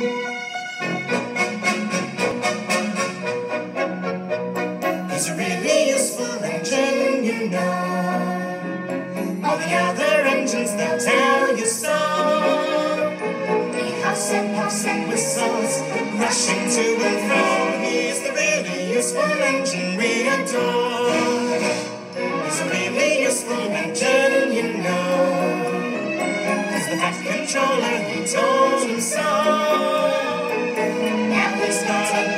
He's a really useful engine, you know. All the other engines, they'll tell you so. He huffs and puffs and whistles, rushing to and fro. He's the really useful engine we adore. He's a really useful engine, you know. He's the Fat Controller, he told himself got a